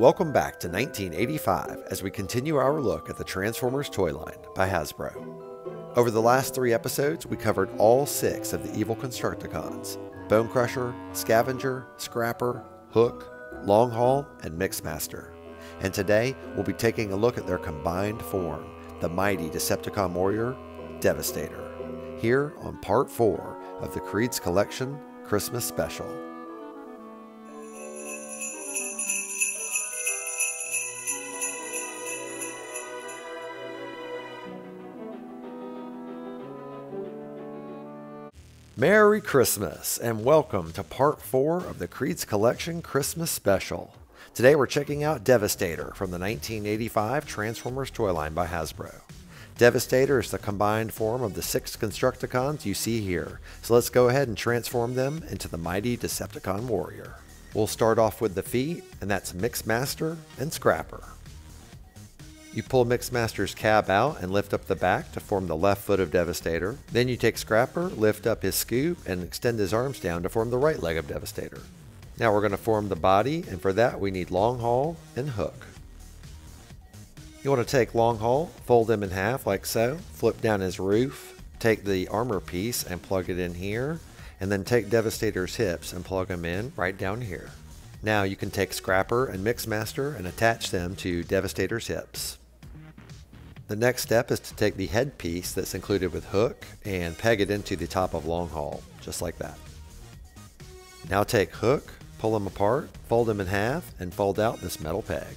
Welcome back to 1985 as we continue our look at the Transformers toy line by Hasbro. Over the last three episodes, we covered all six of the evil Constructicons Bonecrusher, Scavenger, Scrapper, Hook, Long Haul, and Mixmaster. And today, we'll be taking a look at their combined form, the mighty Decepticon warrior, Devastator, here on part 4 of the Kreed's Collection Christmas Special. Merry Christmas and welcome to part 4 of the Kreed's Collection Christmas Special. Today we're checking out Devastator from the 1985 Transformers toy line by Hasbro. Devastator is the combined form of the six Constructicons you see here, so let's go ahead and transform them into the mighty Decepticon warrior. We'll start off with the feet, and that's Mixmaster and Scrapper. You pull Mixmaster's cab out and lift up the back to form the left foot of Devastator. Then you take Scrapper, lift up his scoop, and extend his arms down to form the right leg of Devastator. Now we're going to form the body, and for that we need Long Haul and Hook. You want to take Long Haul, fold him in half like so, flip down his roof, take the armor piece and plug it in here, and then take Devastator's hips and plug them in right down here. Now you can take Scrapper and Mixmaster and attach them to Devastator's hips. The next step is to take the headpiece that's included with hook and peg it into the top of long haul, just like that. Now take hook, pull them apart, fold them in half, and fold out this metal peg.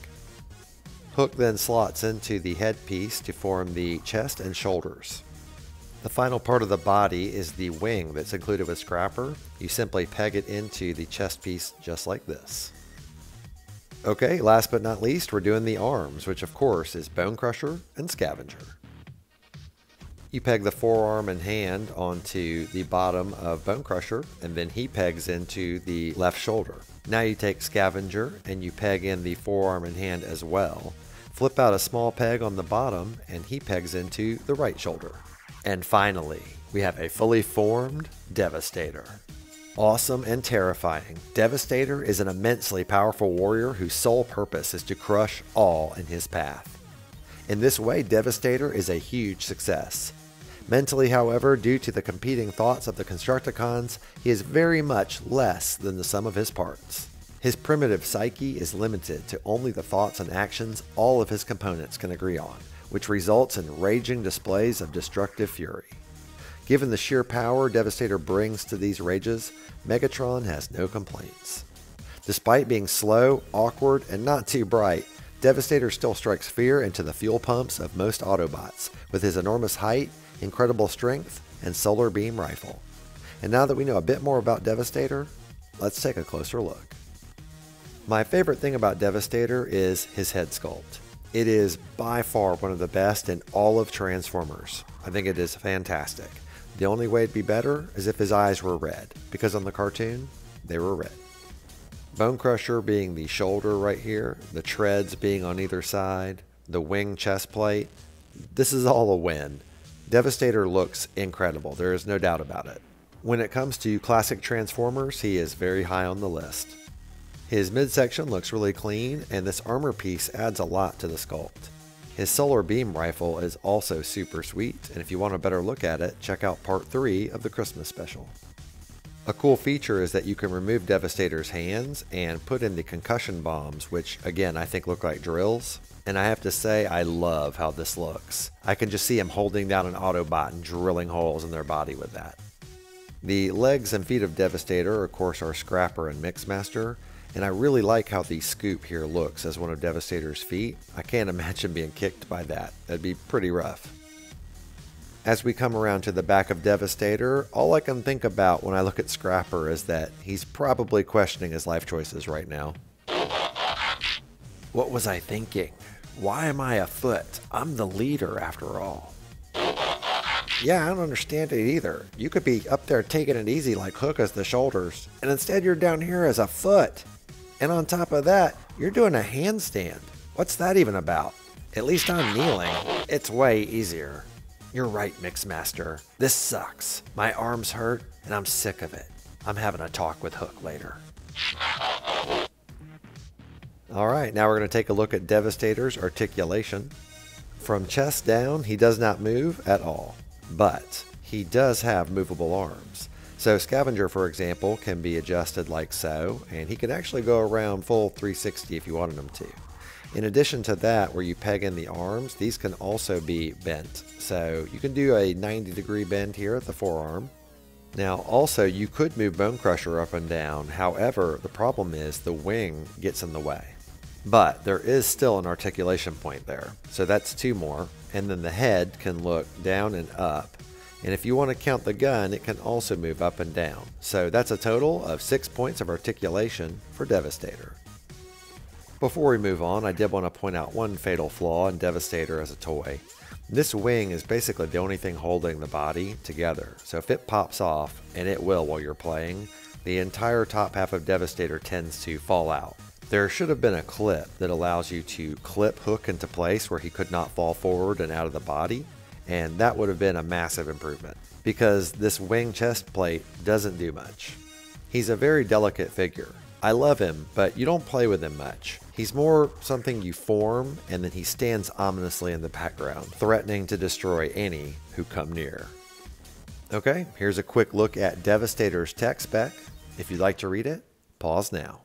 Hook then slots into the headpiece to form the chest and shoulders. The final part of the body is the wing that's included with Scrapper. You simply peg it into the chest piece just like this. Okay, last but not least, we're doing the arms, which of course is Bonecrusher and Scavenger. You peg the forearm and hand onto the bottom of Bonecrusher, and then he pegs into the left shoulder. Now you take Scavenger and you peg in the forearm and hand as well. Flip out a small peg on the bottom, and he pegs into the right shoulder. And finally, we have a fully formed Devastator. Awesome and terrifying, Devastator is an immensely powerful warrior whose sole purpose is to crush all in his path. In this way, Devastator is a huge success. Mentally, however, due to the competing thoughts of the Constructicons, he is very much less than the sum of his parts. His primitive psyche is limited to only the thoughts and actions all of his components can agree on, which results in raging displays of destructive fury. Given the sheer power Devastator brings to these rages, Megatron has no complaints. Despite being slow, awkward, and not too bright, Devastator still strikes fear into the fuel pumps of most Autobots with his enormous height, incredible strength, and solar beam rifle. And now that we know a bit more about Devastator, let's take a closer look. My favorite thing about Devastator is his head sculpt. It is by far one of the best in all of Transformers. I think it is fantastic. The only way it'd be better is if his eyes were red, because on the cartoon, they were red. Bonecrusher being the shoulder right here, the treads being on either side, the wing chest plate. This is all a win. Devastator looks incredible, there is no doubt about it. When it comes to classic Transformers, he is very high on the list. His midsection looks really clean, and this armor piece adds a lot to the sculpt. His solar beam rifle is also super sweet, and if you want a better look at it, check out part 3 of the Christmas special. A cool feature is that you can remove Devastator's hands and put in the concussion bombs, which again I think look like drills. And I have to say, I love how this looks. I can just see him holding down an Autobot and drilling holes in their body with that. The legs and feet of Devastator, of course, are Scrapper and Mixmaster, and I really like how the scoop here looks as one of Devastator's feet. I can't imagine being kicked by that. That'd be pretty rough. As we come around to the back of Devastator, all I can think about when I look at Scrapper is that he's probably questioning his life choices right now. What was I thinking? Why am I a foot? I'm the leader after all. Yeah, I don't understand it either. You could be up there taking it easy like Hook as the shoulders, and instead you're down here as a foot. And on top of that, you're doing a handstand. What's that even about? At least I'm kneeling. It's way easier. You're right, Mixmaster. This sucks. My arms hurt, and I'm sick of it. I'm having a talk with Hook later. All right, now we're going to take a look at Devastator's articulation. From chest down, he does not move at all, but he does have movable arms. So Scavenger, for example, can be adjusted like so, and he can actually go around full 360 if you wanted him to. In addition to that, where you peg in the arms, these can also be bent. So you can do a 90 degree bend here at the forearm. Now also you could move Bonecrusher up and down, however the problem is the wing gets in the way. But there is still an articulation point there, so that's two more, and then the head can look down and up and if you want to count the gun, it can also move up and down. So that's a total of 6 points of articulation for Devastator. Before we move on, I did want to point out one fatal flaw in Devastator as a toy. This wing is basically the only thing holding the body together, so if it pops off, and it will while you're playing, the entire top half of Devastator tends to fall out. There should have been a clip that allows you to clip Hook into place where he could not fall forward and out of the body, and that would have been a massive improvement because this wing chest plate doesn't do much. He's a very delicate figure. I love him, but you don't play with him much. He's more something you form, and then he stands ominously in the background, threatening to destroy any who come near. Okay, here's a quick look at Devastator's tech spec. If you'd like to read it, pause now.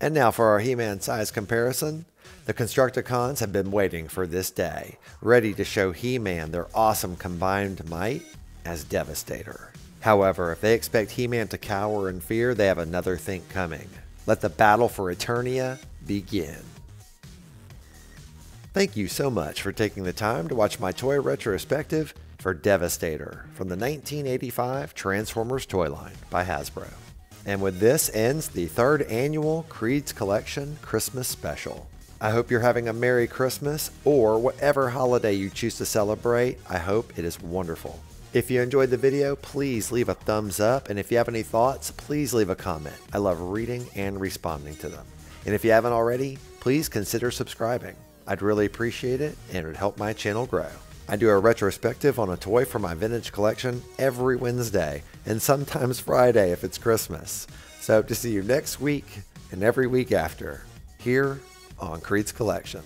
And now for our He-Man size comparison. The Constructicons have been waiting for this day, ready to show He-Man their awesome combined might as Devastator. However, if they expect He-Man to cower in fear, they have another think coming. Let the battle for Eternia begin. Thank you so much for taking the time to watch my toy retrospective for Devastator from the 1985 Transformers toy line by Hasbro. And with this ends the third annual Kreeds Collection Christmas Special. I hope you're having a Merry Christmas or whatever holiday you choose to celebrate. I hope it is wonderful. If you enjoyed the video, please leave a thumbs up. And if you have any thoughts, please leave a comment. I love reading and responding to them. And if you haven't already, please consider subscribing. I'd really appreciate it and it would help my channel grow. I do a retrospective on a toy from my vintage collection every Wednesday and sometimes Friday if it's Christmas. So hope to see you next week and every week after here on Kreed's Collection.